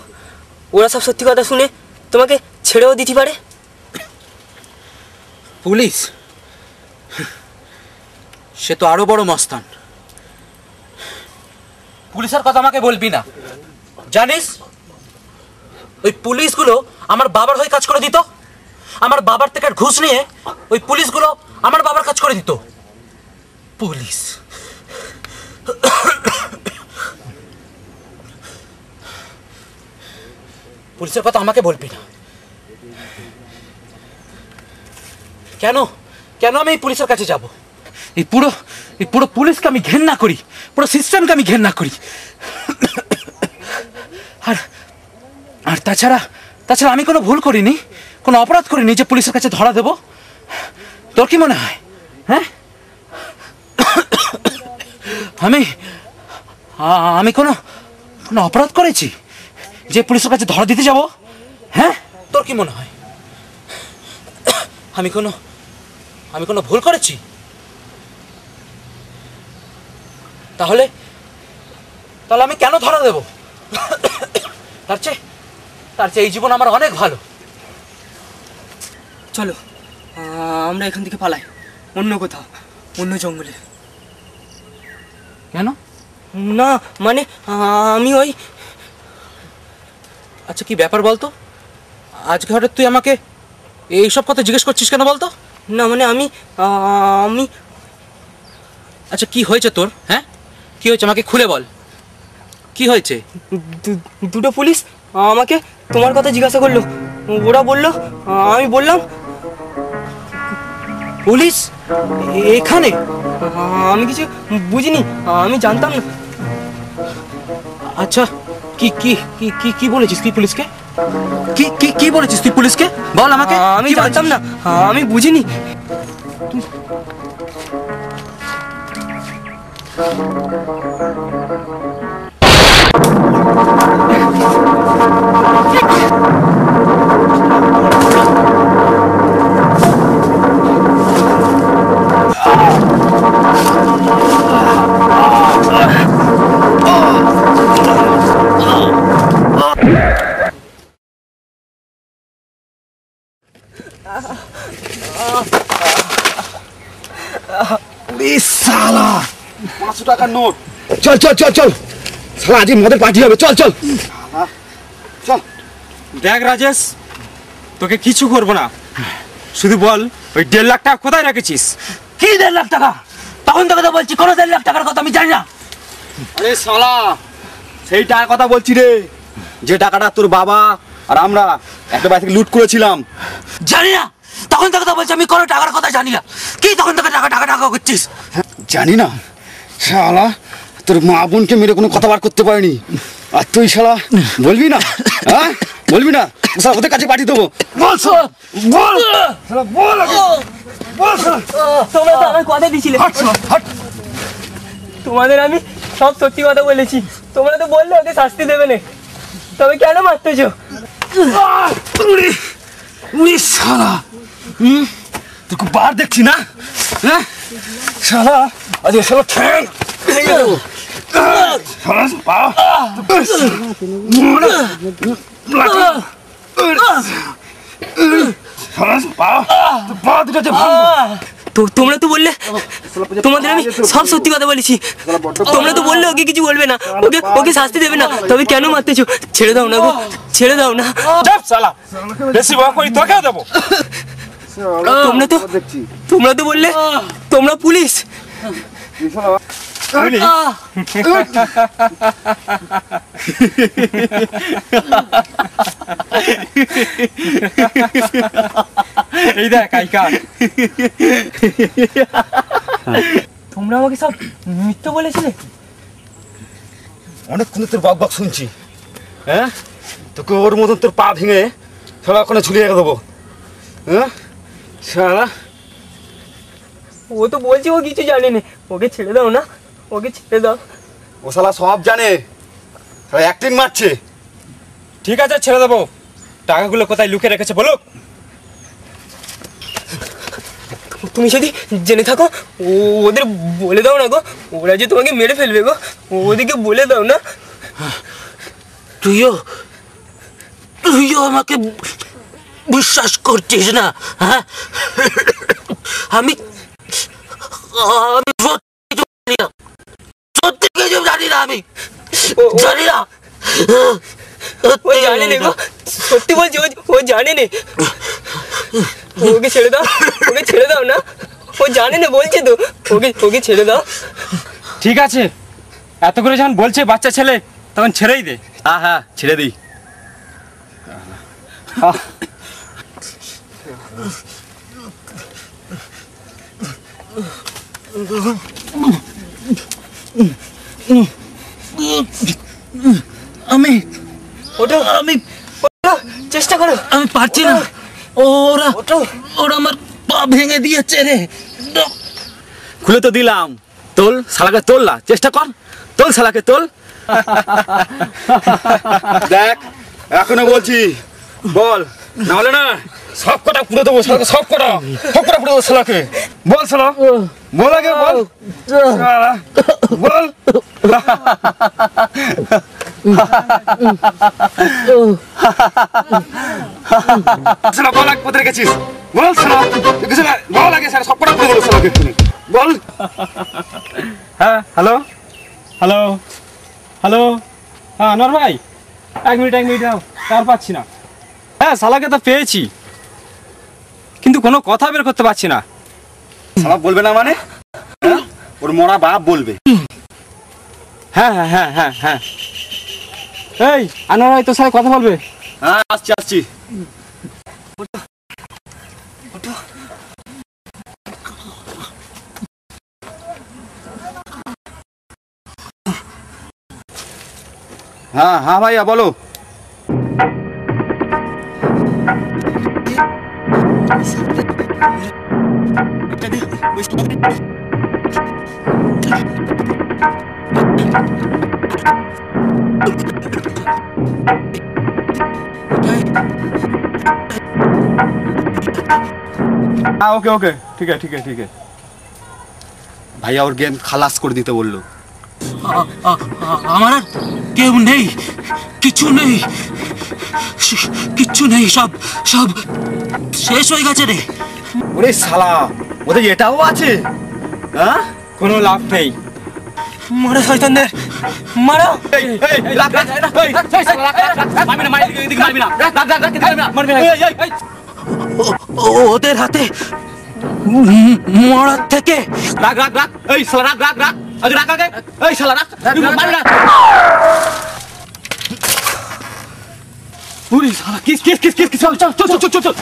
ওরা সব সত্যি কথা শুনে তোমাকে ছেড়েও দিতে পারে? পুলিশ? সে তো আরও বড় মস্তান। পুলিশের কথা আমাকে বলবি না। জানিস? ওই পুলিশগুলো আমার বাবার হয়ে কাজ করে দিত। আমার বাবার থেকে ঘুষ নিয়ে ওই পুলিশগুলো আমার বাবার কাজ করে দিত। পুলিশ। পুলিশের কথা আমাকে বলবি না। কেন? কেন আমি পুলিশের কাছে যাব? এই পুরো এই পুরো পুলিশকে আমি ঘেন্না করি, পুরো সিস্টেমকে আমি ঘেন্না করি। আর আর তাছাড়া তাছাড়া আমি কোনো ভুল করিনি, কোনো অপরাধ করিনি যে পুলিশের কাছে ধরা দেব। তোর কি মনে হয়? হ্যাঁ? আমি আমি কোনো কোনো অপরাধ করেছি? যে পুলিশের কাছে ধরা দিতে যাব? হ্যাঁ? তোর কি মনে হয়? আমি কোনো আমি কোনো ভুল করেছি? তাহলে তাহলে আমি কেন ধরা দেব? তার চেয়ে তার চেয়ে এই জীবন আমার অনেক ভালো। চলো আহ, আমরা এখান থেকে পালাই। অন্য কোথাও অন্য জঙ্গলে। কেন? না মানে আহ, আমি ওই আচ্ছা কি ব্যাপার বলতো? আজকে হঠাৎ তুই আমাকে এইসব কথা জিজ্ঞেস করছিস কেন বলতো? না মানে আমি আমি আচ্ছা কি হয়েছে তোর হ্যাঁ? কি হয়েছে? আমাকে খুলে বল। কি হয়েছে? দুটো পুলিশ আমাকে তোমার কথা জিজ্ঞাসা করল। ওরা বলল আমি বললাম পুলিশ এখানে? আমি কিছু বুঝিনি আমি জানতাম না। আচ্ছা কি কি কি কি কি বলেছিস তুই পুলিশকে? কি কি কি বলেছিস তুই পুলিশকে? বল আমাকে। আহ, আমি কি জানতাম বলেছিস? না? আহ, আমি বুঝিনি। সালা পাঁচশো টাকার নোট। চল চল চল চল। সালা আজকে মদের পার্টি হবে। চল চল। চল। দেখ রাজেশ তোকে কিছু করব না। শুধু বল ওই দেড় লাখ টাকা কোথায় রেখেছিস? কি দেড় লাখ টাকা? তখন তোকে তো বলছি কোনো দেড় লাখ টাকার কথা আমি জানি না। আরে সালা সেই টাকার কথা বলছি রে। যে টাকাটা তোর বাবা আর আমরা একটা বাড়ি থেকে লুট করেছিলাম। জানি না। তখন তোকে তো বলছি আমি কোনো টাকার কথা জানি না। কি তখন তোকে টাকা টাকা টাকা করছিস? জানি না। শালা তোর মা বোনকে মেরে কোনো কথা বার করতে পারিনি। আর তুই শালা বলবি না? হ্যাঁ? বলবি না? শালা ওদের কাছে পাঠিয়ে দেবো। বল শালা, বল। শালা, বল। বল। তোমরা তো আমার কথা দিছিলে। তোমাদের আমি সব সত্যি কথা বলেছি। তোমরা তো বললে ওকে শাস্তি দেবে না। তবে কেন মারতেছো? উড়ি, উড়ি শালা। হুম? তোকে বার দেখছি না? হ্যাঁ? শালা আজকে শালা ঠ্যাং শালা পা পা তো তোমরা তো বললে তোমাদের আমি সব সত্যি কথা বলেছি। তোমরা তো বললে ওকে কিছু বলবে না ওকে ওকে শাস্তি দেবে না তবে কেন মারতেছো? ছেড়ে দাও না গো ছেড়ে দাও না। বেশি করি তোকে দেবো। তোমরা তো তোমরা তো বললে তোমরা পুলিশ। এই দেখ কাইকা তোমরা আমাকে সব মিথ্যে বলেছিলে? অনেকক্ষণ তোর বক বক শুনছি। হ্যাঁ? তোকে ওর মতন তোর পা ভেঙে সারা ওখানে ঝুলিয়ে রেখে দেবো। হ্যাঁ? সারা ও তো বলছে ও কিছু জানে না। ওকে ছেড়ে দাও না। ওকে ছেড়ে দাও। ও শালা সব জানে। অ্যাক্টিং মারছে। ঠিক আছে ছেড়ে দেবো। টাকাগুলো কোথায় লুকিয়ে রেখেছে বলুক। তুমি যদি জেনে থাকো ওদের বলে দাও না গো। ওরা যে তোমাকে মেরে ফেলবে গো ওদেরকে বলে দাও না। তুইও তুইও আমাকে বিশ্বাস করছিস না হ্যাঁ? আমি আমি জানি না ও জানে না গো সত্যি বলছি ও ও জানে না ওকে ছেড়ে দাও ওকে ছেড়ে দাও না ও জানে না বলছে তো ওকে ওকে ছেড়ে দাও ঠিক আছে। এত করে যখন বলছে বাচ্চা ছেলে তখন ছেড়েই দে। হ্যাঁ হ্যাঁ ছেড়ে দিই। আমি ওটা আমি চেষ্টা করো। আমি পারছি না। ওরা ওরা আমার পা ভেঙে দিয়েছে রে। খুলে তো দিলাম। তোল শালাকে তোল না চেষ্টা কর। তোল শালাকে তোল। দেখ এখনও বলছি বল নাহলে না। সব কটা পুরো দেবো, শালাকে, সব কটা। সব কটা পুরো দেবো, শালাকে। বল, শালা। বল আগে, বল। বল। শালা, বল কোথায় গেছিস বল, শালা। কিছু না, বল আগে, শালা, সব কটা বল। হ্যাঁ হ্যালো? হ্যালো? হ্যালো? হ্যাঁ আনোয়ার এক মিনিট এক মিনিট দাও তার পাচ্ছি না। হ্যাঁ শালাকে তো পেয়েছি। কিন্তু কোনো কথা বের করতে পারছি না। শালা বলবে না মানে? হ্যাঁ? ওর মরা বাপ বলবে। হ্যাঁ হ্যাঁ হ্যাঁ হ্যাঁ হ্যাঁ। এই আনোয়ার ভাই তোর সাথে কথা বলবে? হ্যাঁ আসছি আসছি। হ্যাঁ হ্যাঁ ভাইয়া বলো। ওকে ওকে। ঠিক আছে ঠিক আছে ঠিক আছে। ভাইয়া ওর গেম খালাস করে দিতে বলল। আমার কেউ নেই কিছু নেই। কিচ্ছু নেই সব সব শেষ হয়ে গেছে রে। ওরে শালা ওদের এটাও আছে? হ্যাঁ? কোনো লাভ নেই। মারো শয়তানদের ওদের হাতে মরার থেকে রাগ রাগ রাগ। এই শালা রাগ রাগ রাগ। রাগ আগে। এই শালা রাগ। মারবি না। উরি শালা kiss kiss kiss kiss kiss চল চল চল চল চল চল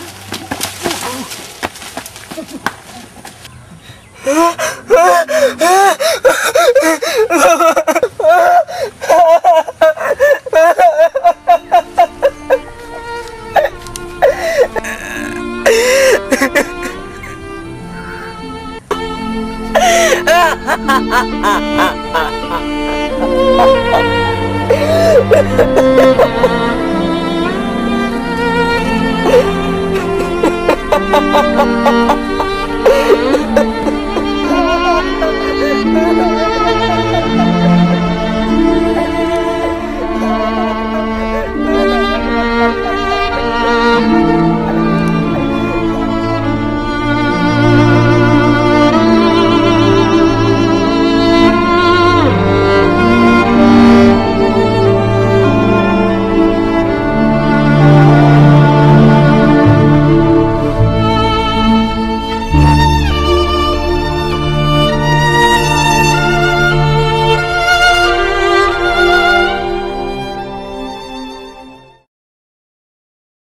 ha ha ha 哈哈哈哈哈